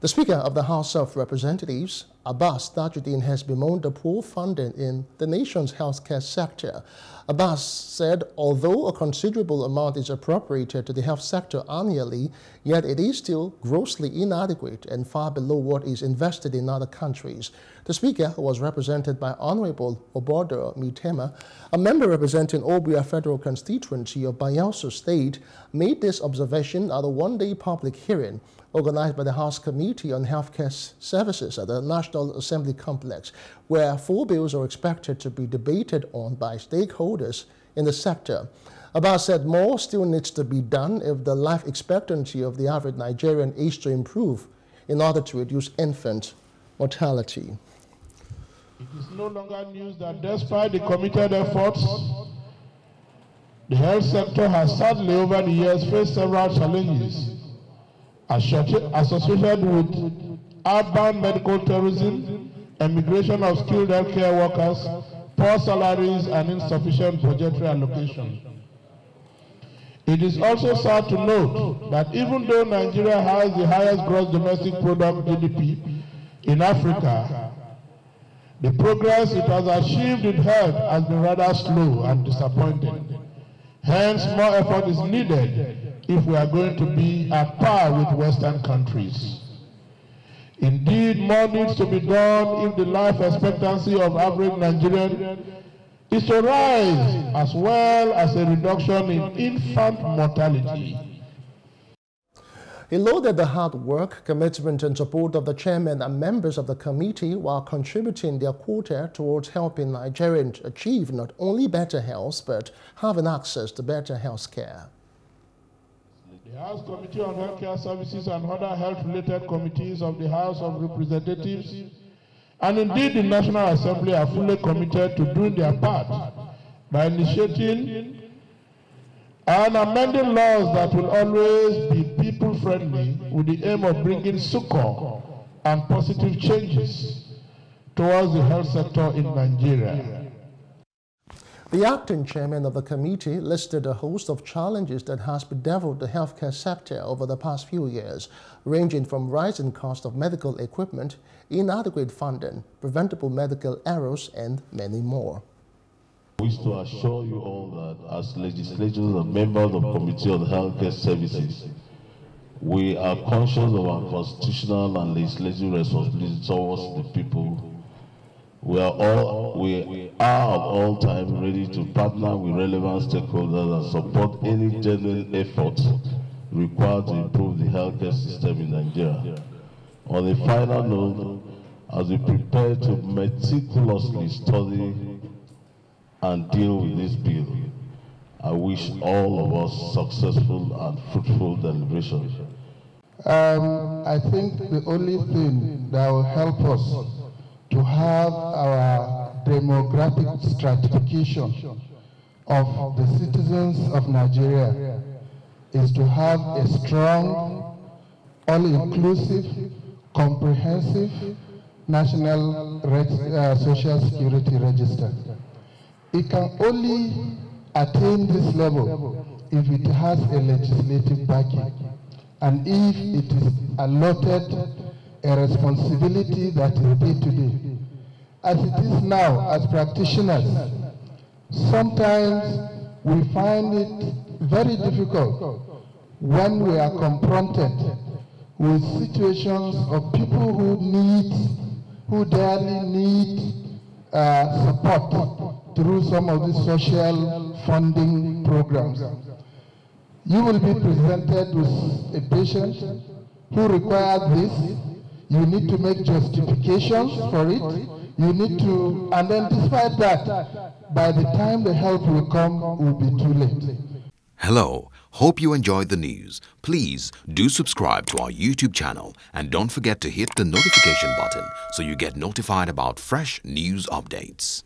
The Speaker of the House of Representatives, Abbas Tajudeen, has bemoaned the poor funding in the nation's healthcare sector. Abbas said although a considerable amount is appropriated to the health sector annually, yet it is still grossly inadequate and far below what is invested in other countries. The Speaker was represented by Honorable Obordor Mitema, a member representing Ogbia Federal Constituency of Bayelsa State, made this observation at a one-day public hearing organized by the House Committee on Healthcare Services at the National Assembly Complex, where four bills are expected to be debated on by stakeholders in the sector. Abbas said more still needs to be done if the life expectancy of the average Nigerian is to improve in order to reduce infant mortality. It is no longer news that despite the committed efforts, the health sector has sadly over the years faced several challenges associated with urban medical tourism, emigration of skilled healthcare workers, poor salaries, and insufficient budgetary allocation. It is also sad to note that even though Nigeria has the highest gross domestic product GDP in Africa, the progress it has achieved in health has been rather slow and disappointing. Hence, more effort is needed if we are going to be at par with Western countries. Indeed, more needs to be done if the life expectancy of average Nigerian is to rise as well as a reduction in infant mortality. He lauded the hard work, commitment and support of the chairman and members of the committee while contributing their quota towards helping Nigerians achieve not only better health but having access to better health care. The House Committee on Healthcare Services and other health-related committees of the House of Representatives and indeed the National Assembly are fully committed to doing their part by initiating and amending laws that will always be people-friendly with the aim of bringing succor and positive changes towards the health sector in Nigeria. The acting chairman of the committee listed a host of challenges that has bedeviled the healthcare sector over the past few years, ranging from rising cost of medical equipment, inadequate funding, preventable medical errors, and many more. I wish to assure you all that as legislators and members of the Committee on Healthcare Services, we are conscious of our constitutional and legislative responsibility towards the people we are all we are at all times ready to partner with relevant stakeholders and support any genuine effort required to improve the healthcare system in Nigeria. On a final note, as we prepare to meticulously study and deal with this bill, I wish all of us successful and fruitful deliberations. Um, I think the only thing that will help us to have our demographic stratification of the citizens of Nigeria is to have a strong, all-inclusive, comprehensive national uh, social security register. It can only attain this level if it has a legislative backing and if it is allotted a responsibility that day to day. As it is now, as practitioners, sometimes we find it very difficult when we are confronted with situations of people who need, who dearly need uh, support through some of the social funding programs. You will be presented with a patient who requires this, you need to make justifications for it. You need to, and then despite that, by the time the help will come, will be too late. Hello. Hope you enjoyed the news. Please do subscribe to our YouTube channel and don't forget to hit the notification button so you get notified about fresh news updates.